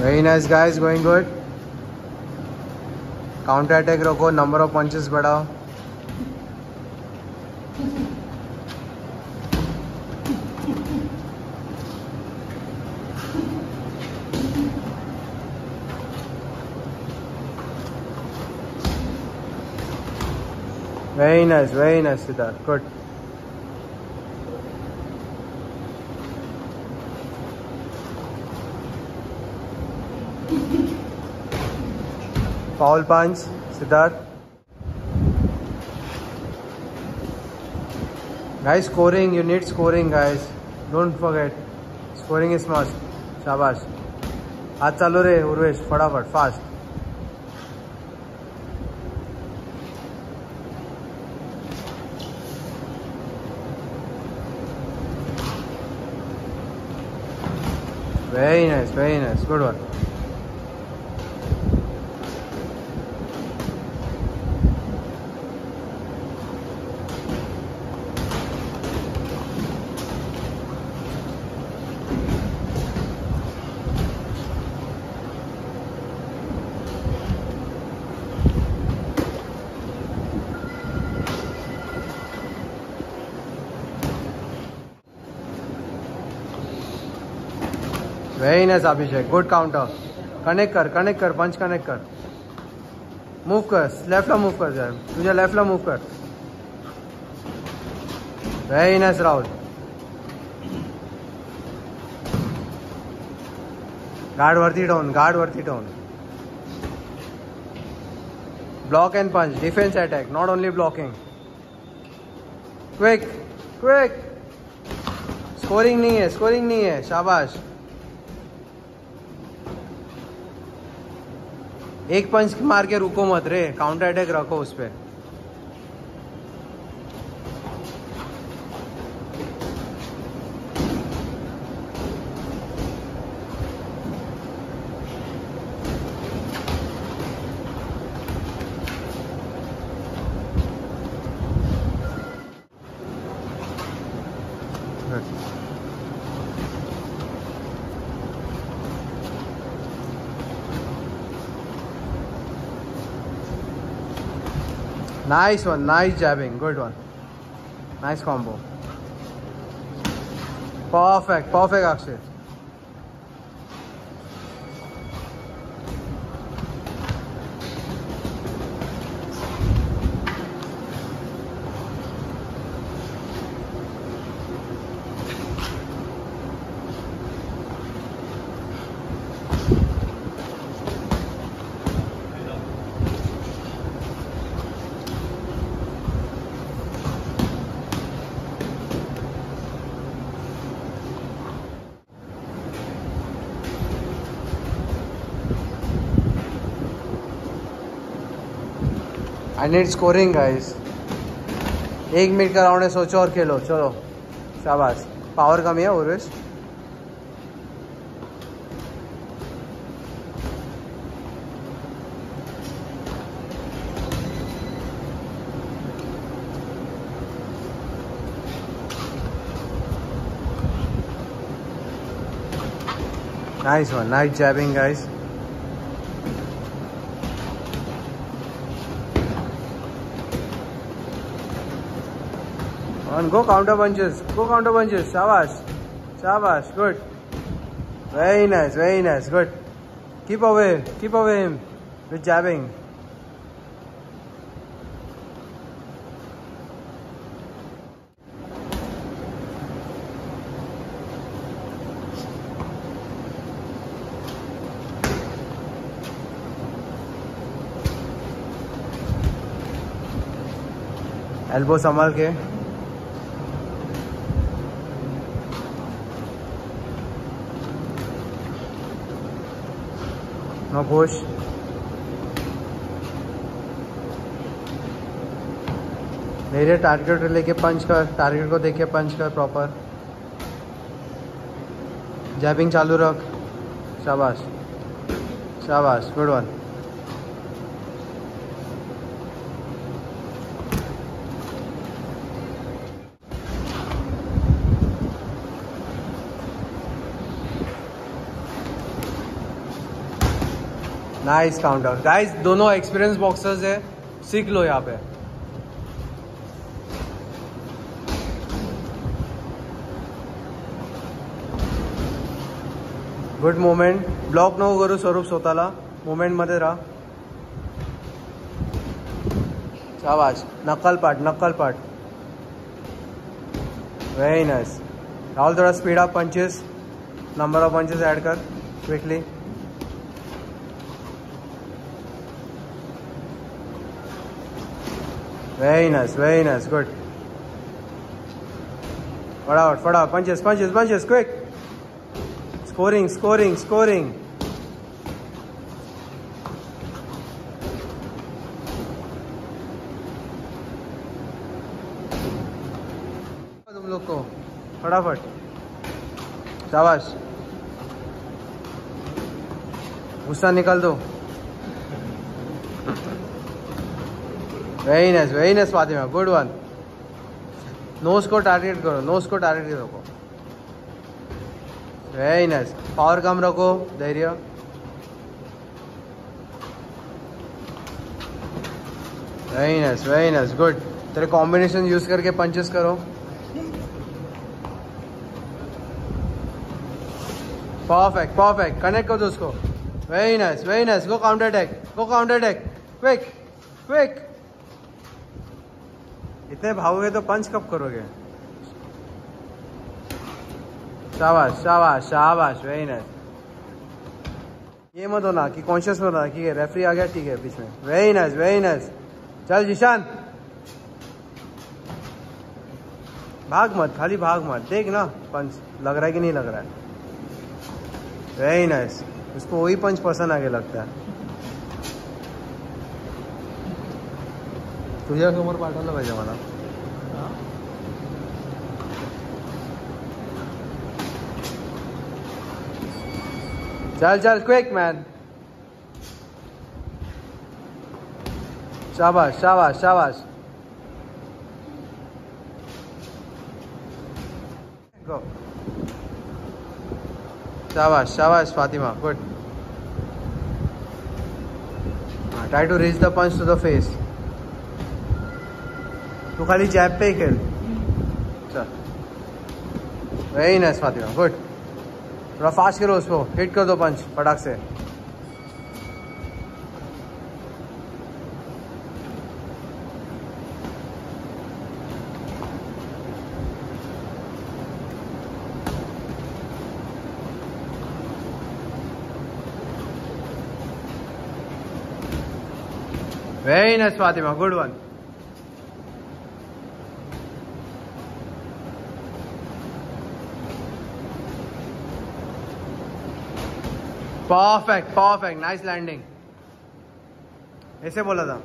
Very nice guys going good counter attack रखो number of punches बढ़ाओ Very nice, very nice, Siddharth. Good. पावल पाँच, Siddharth. Guys scoring you need scoring guys don't forget scoring is must शाबाश हाथ चालू रे, उर्वेश, फटाफट fast very nice very nice. Good one. Very nice Abhishek good counter connect कर connect कर punch connect कर. मूव कर. लेफ्टला मूव कर जाय तुझ्या लेफ्टला मूव कर. वेरी नाइस राहुल गार्ड वरती ठेवून गार्ड वरती ठेवून block and punch defence attack not only blocking quick quick scoring नहीं है स्कोरिंग नहीं है. शाबाश. एक पंच मार के रुको मत रे काउंटर अटैक रखो उस पर Nice one, nice jabbing, good one. Nice combo. Perfect, perfect Akshay. I need scoring guys एक मिनट का राउंड है सोचो और खेलो चलो। शाबाश। पावर कमी है Urvesh Nice one, nice jabbing guys. On go counter punches. Go counter punches. Shabash. Shabash. Good. Very nice. Very nice. Good. Keep away. Keep away him with jabbing. Elbow संभाल के पुश मेरे target लेके पंच कर target को देख के पंच कर proper जैबिंग चालू रख. शाबाश. शाबाश. Good one nice counter guys दोनों एक्सपीरियंस बॉक्सर्स है। सीख लो यहाँ पे। गुड मोमेंट ब्लॉक नको करू, स्वरूप स्वतःला मध्ये राहा। शाबाश। नक्कल पाट नक्कल पाट वेरी नाइस राहुल, थोड़ा speed up punches number of punches add कर quickly very nice very nice good फटाफट फटाफट punches punches punches quick scoring scoring scoring तुम लोग को, फटाफट। शाबाश। गुस्सा निकल दो। Very nice very nice Fatima good one nose को टारगेट करो नोज़ को टारगेट रखो वेरी नाइस पावर कम रखो, धैर्य। Very nice very nice good तेरे कॉम्बिनेशन यूज़ करके पंचेस करो। परफेक्ट परफेक्ट कनेक्ट कर दो उसको। Very nice very nice go counter attack go counter attack quick quick इतने भागोगे तो पंच कब करोगे? शाबाश शाबाश शाबाश वेरी नाइस ये मत होना कि कॉन्शियस मत होना ठीक है रेफरी आ गया, ठीक है, बीच में। वेरी नाइस वेरी नाइस चल, जिशान। भाग मत, खाली भाग मत। देख ना, पंच, लग रहा है कि नहीं लग रहा है? वेरी नाइस उसको वही पंच पसंद आगे लगता है। तुझ्या समोर पाठवलं पाहिजे मला. चल चल क्विक मैन शाबाश शाबाश शाबाश शाबाश शाबाश Fatima. Good try to reach the punch to the face तू खाली जैब पे ही खेल। चल। Very nice Fatima good. थोड़ा फास्ट करो उसको। हिट कर दो पंच फटाक से। Very nice Fatima good one perfect perfect nice landing ऐसे बोला था।